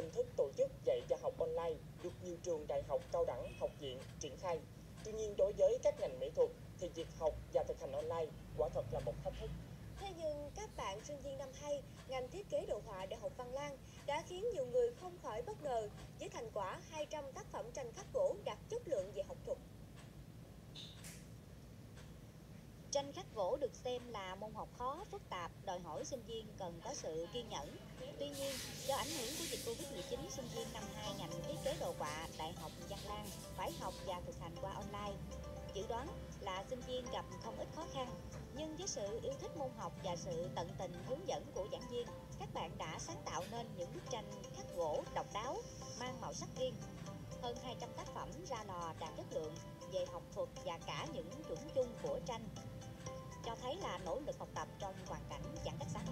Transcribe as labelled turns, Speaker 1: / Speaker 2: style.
Speaker 1: hình thức tổ chức dạy và học online được nhiều trường đại học cao đẳng, học viện triển khai. Tuy nhiên đối với các ngành mỹ thuật thì việc học và thực hành online quả thật là một thách thức.
Speaker 2: Thế nhưng các bạn sinh viên năm 2 ngành thiết kế đồ họa Đại học Văn Lang đã khiến nhiều người không khỏi bất ngờ với thành quả 200 tác phẩm tranh khắc gỗ đạt chất lượng về học thuật.
Speaker 3: Tranh khắc gỗ được xem là môn học khó, phức tạp, đòi hỏi sinh viên cần có sự kiên nhẫn. Tuy nhiên, ảnh hưởng của dịch Covid-19, sinh viên năm 2 ngành thiết kế đồ họa Đại học Văn Lang phải học và thực hành qua online. Dự đoán là sinh viên gặp không ít khó khăn, nhưng với sự yêu thích môn học và sự tận tình hướng dẫn của giảng viên, các bạn đã sáng tạo nên những bức tranh khắc gỗ độc đáo, mang màu sắc riêng. Hơn 200 tác phẩm ra lò đạt chất lượng về học thuật và cả những chuẩn chung của tranh cho thấy là nỗ lực học tập trong hoàn cảnh giãn cách xã hội